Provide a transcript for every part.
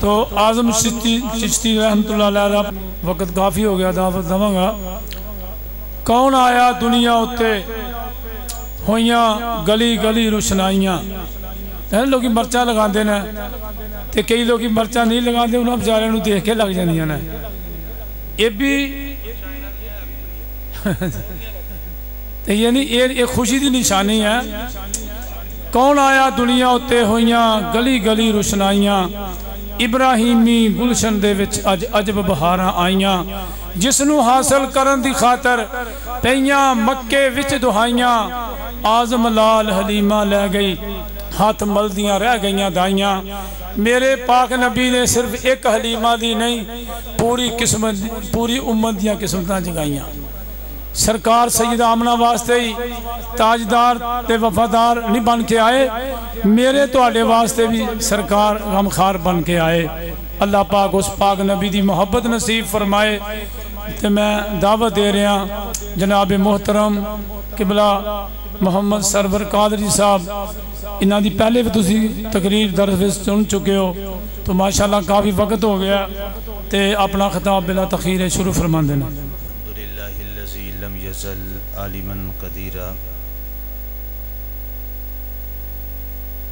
तो आज़म चिश्ती चिश्ती रहमत वक्त काफ़ी हो गया, दावत दवांगा। कौन आया दुनिया उत्ते? होइया गली गली रुशनाइया। है, लोग मर्चा लगाते हैं तो कई लोग मर्चा नहीं लगाते उन्होंने बेचारे देख के लग जाए ने। ये भी यानी ये खुशी की निशानी है। कौन आया दुनिया उत्ते? होइया गली गली रुशनाइया। इब्राहिमी गुलशन दे अज अजब बहार आईया, जिसनों हासिल करन दी खातर पईया मक्के विच आज़म लाल हलीमा लै गई, हाथ मलदियाँ रह गई दाइया मेरे पाक नबी ने सिर्फ़ एक हलीमा दी नहीं, पूरी किस्मत पूरी उम्मत दियाँ किस्मत जगाइया सरकार सईद आमना वास्ते ही ताजदार ते वफादार नहीं बन के आए। मेरे थोड़े वास्ते भी सरकार गमखार बन के आए। अल्लाह पाक उस पाक नबी की मुहब्बत नसीब फरमाए। तो मैं दावत दे रहा जनाब मोहतरम किबला मोहम्मद सरवर कादरी साहब। इन्हों की पहले भी तुम तकरीर दरस सुन चुके हो तो माशाला काफ़ी वक्त हो गया तो अपना खिताब बिला तखीर शुरू फरमाते हैं लम यजल आलिमन कदीरा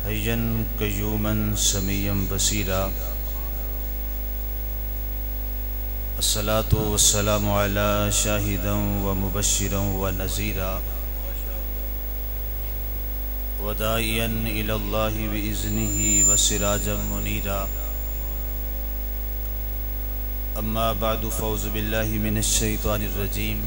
हयन कयूमन समीयम बसीरा असलातो वसलाम अला शाहिदं व मुबशिरं व नज़ीरा वदायन इलल्लाहि बिइज़्निहि व सिराजम मुनीरा अम्मा बाद फ़ौज़ बिल्लाहि मिनश्शैतानिर्रजीम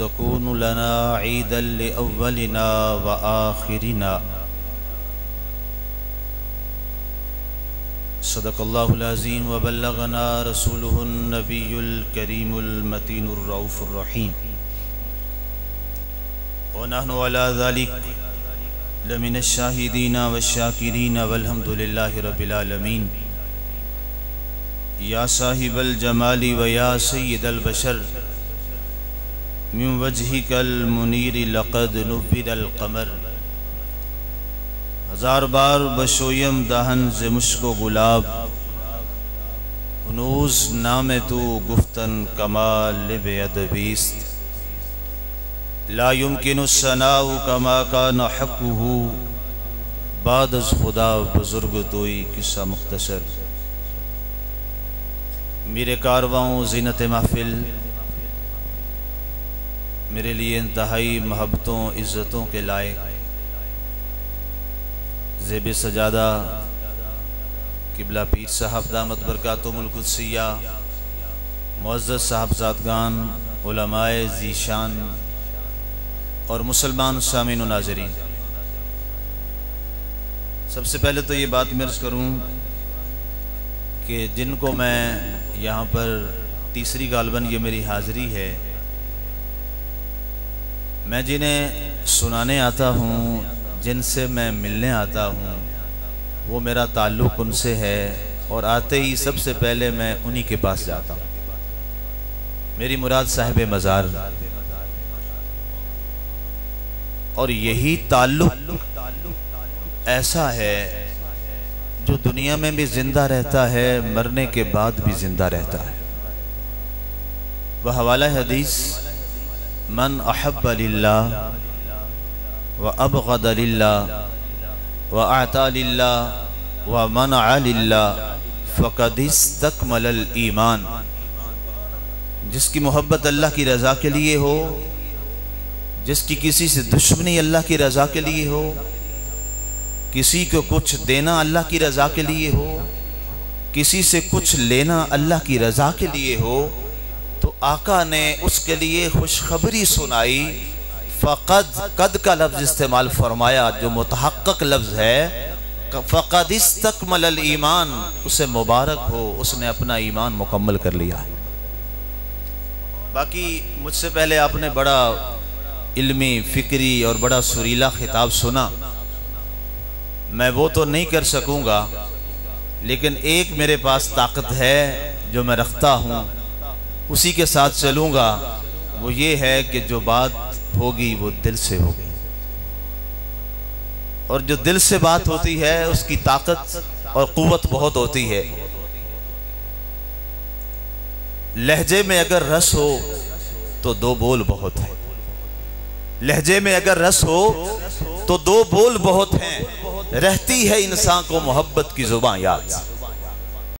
लना ईदल अव्वलिना व आखिरिना सदक़ल्लाहुल-अज़ीम व बल्लगना रसूलुहुन-नबियुल करीमुल मतीनुर रऊफुर रहीम व नहनु अला ज़ालिक लमिनश शाहिदीन व शाकिरीन वल्हम्दुलिल्लाहि रब्बिल आलमीन या साहिबल जमाली व या सय्यिदल बशर मिन वजही कल लक़द नुबिदल कमर हज़ार बार बशोयम दहन से मुश्को गुलाब हनूज नाम तो गुफ्तन कमाल लिब अदबीस्त ला युमकिन सनाउ कमा का नहकू बाद खुदा बुज़ुर्ग तोई किस्सा मुख्तसर मेरे कारवाओं जीनत महफिल मेरे लिए इंतहाई महबतों इज़्ज़तों के लायक। जेब सजादा, किबला पीर साहब दामद बरकतुमकुदसिया मुआज़ साहबजादगान, उलमाए जीशान और मुसलमान सामिन नाजरीन। सबसे पहले तो ये बात मर्ज करूँ कि जिनको मैं यहाँ पर तीसरी गालबन ये मेरी हाज़िरी है मैं जिन्हें सुनाने आता हूँ, जिनसे मैं मिलने आता हूँ, वो मेरा ताल्लुक़ उनसे है और आते ही सबसे पहले मैं उन्हीं के पास जाता हूँ। मेरी मुराद साहिब मज़ार। और यही ताल्लुक़ ऐसा है जो दुनिया में भी ज़िंदा रहता है, मरने के बाद भी ज़िंदा रहता है। वह हवाला हदीस मन अहब व अब व आता व मन फ़कदिस तकमल ईमान जिसकी मोहब्बत अल्लाह की रज़ा के लिए हो, जिसकी किसी से दुश्मनी अल्लाह की रज़ा के लिए हो, किसी को कुछ देना अल्लाह की रज़ा के लिए हो, किसी से कुछ लेना अल्लाह की रज़ा के लिए हो तो आका ने उसके लिए खुशखबरी सुनाई। फ़कद, कद का लफ्ज़ इस्तेमाल फरमाया, जो मुतहक़ लफ्ज़ है। फ़कदिस तकमल ईमान, उसे मुबारक हो, उसने अपना ईमान मुकम्मल कर लिया। है बाकी मुझसे पहले आपने बड़ा इल्मी, फिक्री और बड़ा सुरीला खिताब सुना। मैं वो तो नहीं कर सकूँगा, लेकिन एक मेरे पास ताकत है, जो मैं रखता हूँ। उसी के साथ चलूँगा। वो ये है कि जो बात होगी, वो दिल से होगी। और जो दिल से बात होती है, उसकी ताकत और कुवत बहुत होती है। लहजे में अगर रस हो तो दो बोल बहुत है। लहजे में अगर रस हो तो दो बोल बहुत हैं। रहती है इंसान को मोहब्बत की ज़ुबान याद।